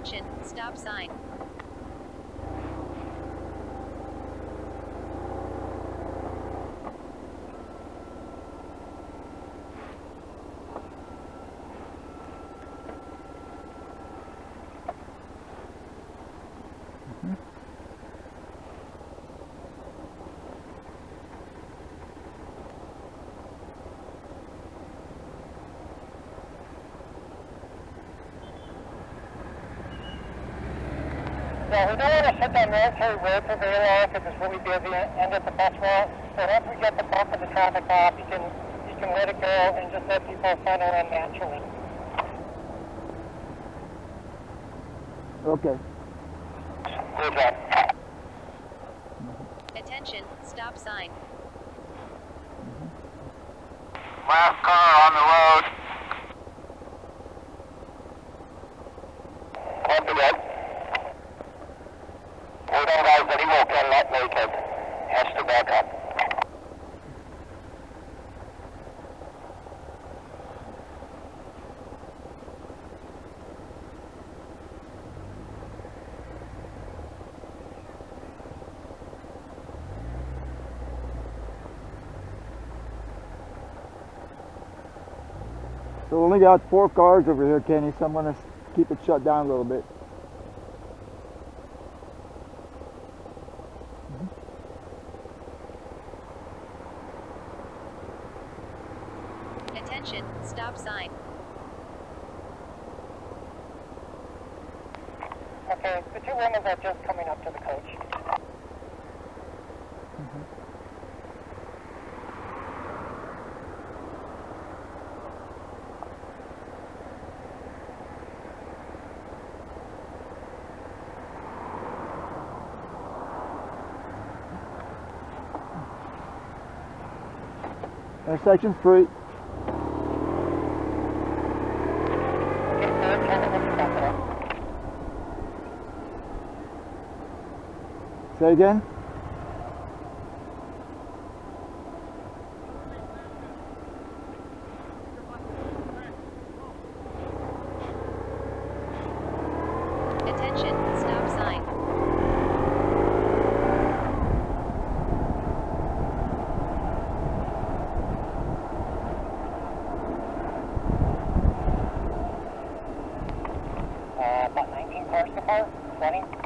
Attention, stop sign. We don't want to shut down military road for very long because it's really busy and at the bus route. So once we get the bulk of the traffic off, you can you can let it go and just let people funnel in naturally. Okay. Good job. Attention, stop sign. Last car on the road. Copy that. Hold on guys, the remote cannot make it. Has to back up. So we only got four cars over here, Kenny, so I'm gonna keep it shut down a little bit. Attention, stop sign. Okay, the two women are just coming up to the coach. Intersection's free. Okay, third, tell me what you Uh, got there. Say again? Attention, stop sign. Uh, about 19 cars so far? 20?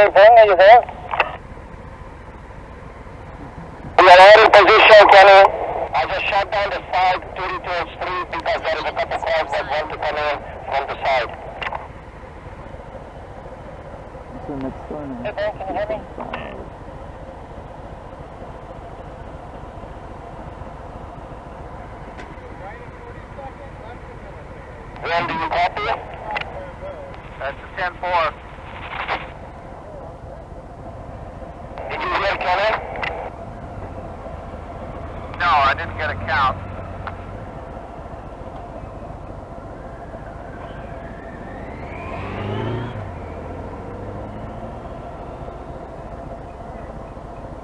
Okay, Vern, are you there? We are all in position, Kenny. I just shut down the side, 32th Street, because there is a couple cars that want to come in from the side. That's the next now. Hey, Vern, can you hear me? Vern, do you copy? That's the 10-4. Did you hear Kenny? No, I didn't get a count.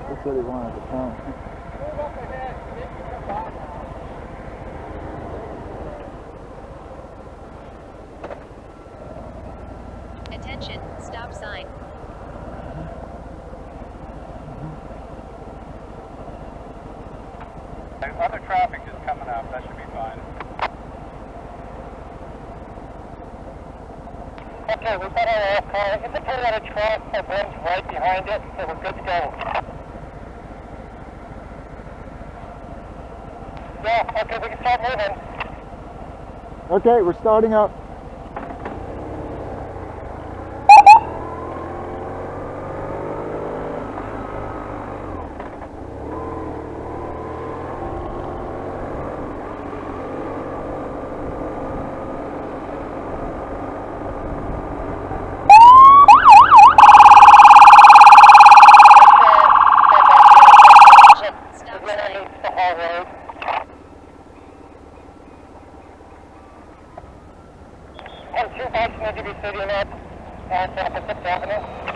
That's what he wanted to count. Attention, stop sign. Other traffic is coming up, that should be fine. Okay, we've got our last car. It's a Toyota truck that runs right behind it, so we're good to go. Yeah, okay, we can start moving. Okay, we're starting up. unit and San Pacific Avenue.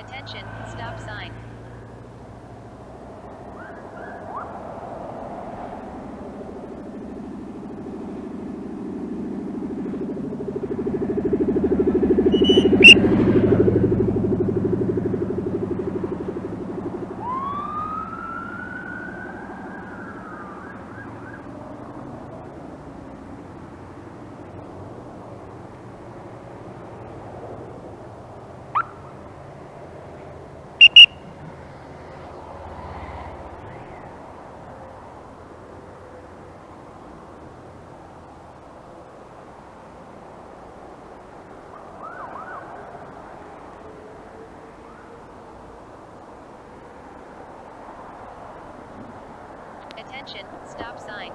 Attention, stop sign. Stop sign.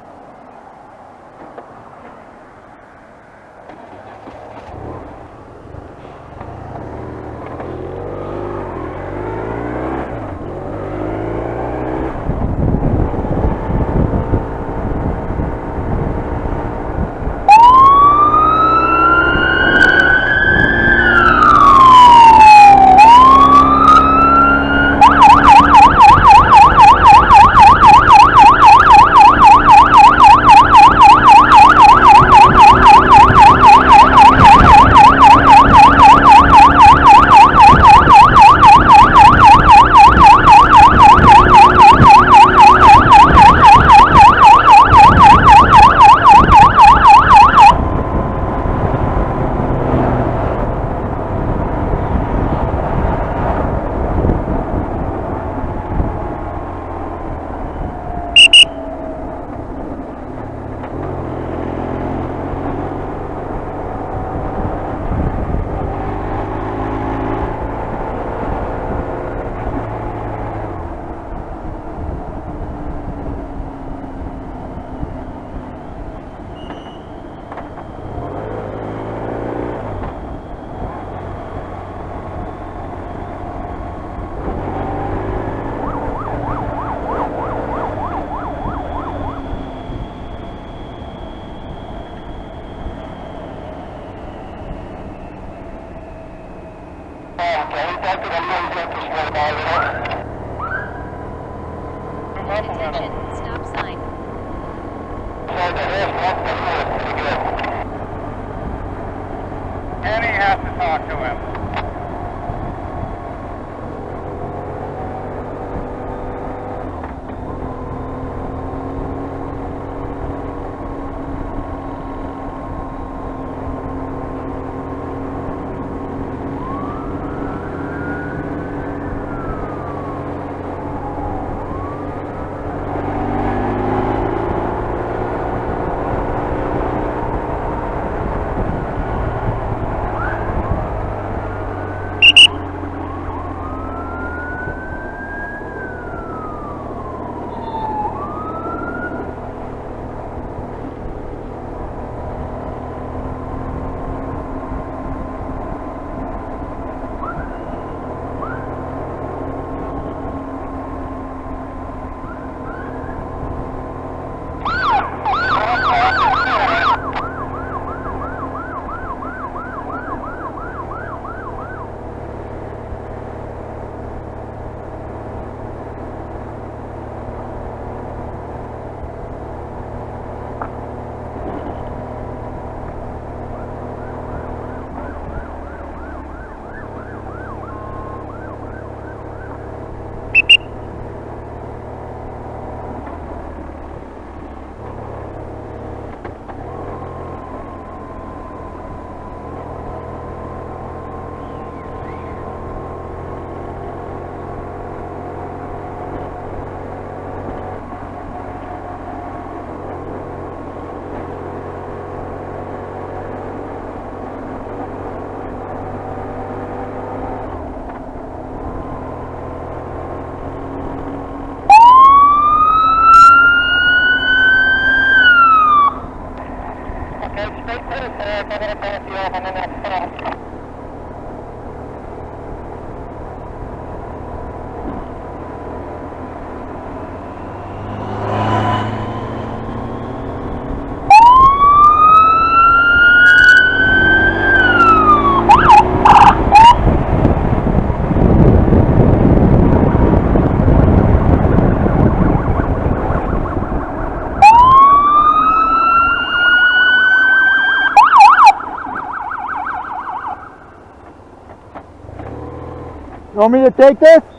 You want me to take this?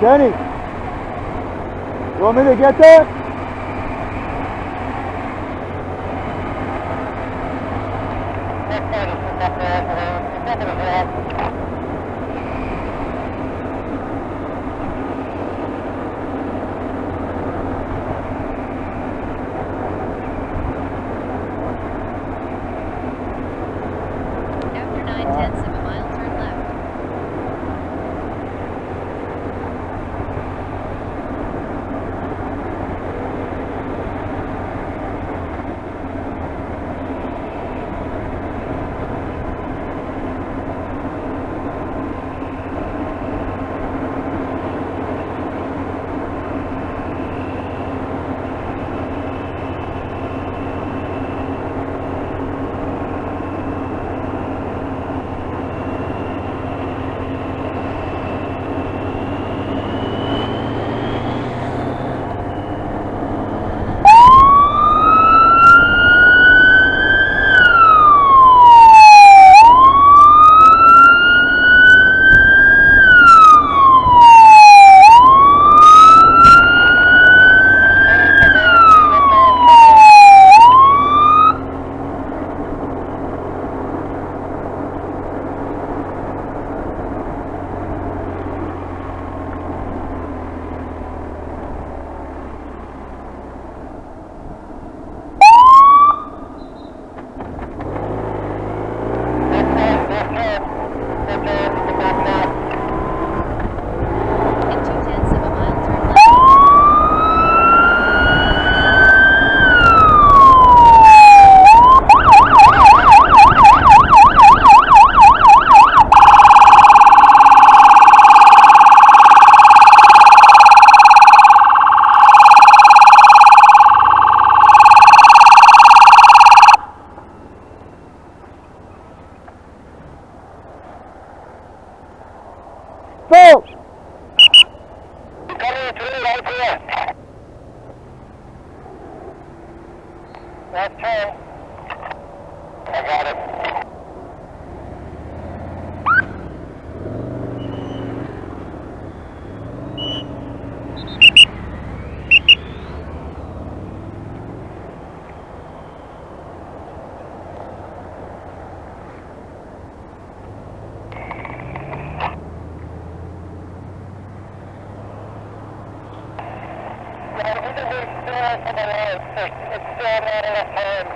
Denny, you want me to get there? down to the road. It's still not enough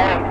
take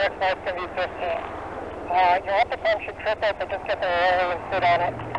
off to the right. John, the next light's gonna be 15. Uh, your upper pump should trip it, but just get there early and sit on it.